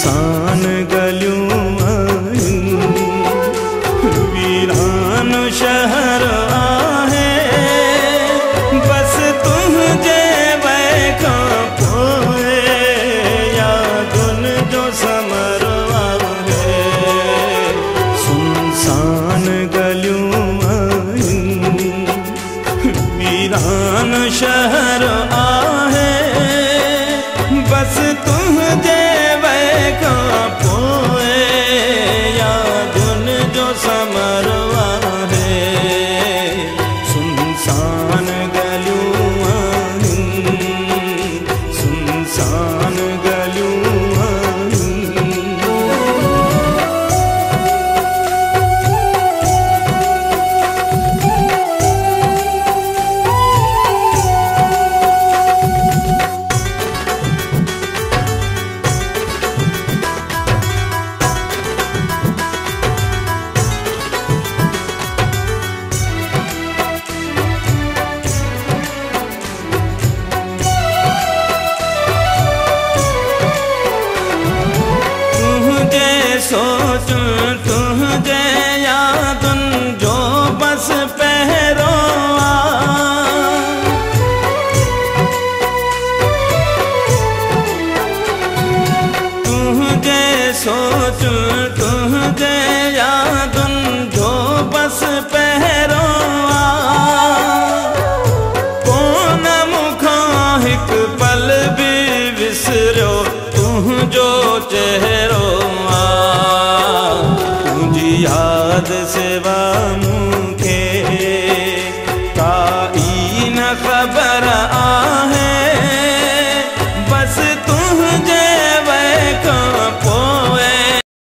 सान गलियों वीरान शहर आहे। बस तुम जे का पोए, यादुन जो समरवा सुनसान गलियों वीरान शहर आहे। बस तुम जे का सोच तुम जया तुम जो बस पहरो तुम जे सोच तुम जया तुम जो बस पहरो कौन मुख हिक पल भी विसरो तुम जो चेहरो आ। याद सेवा मुखे।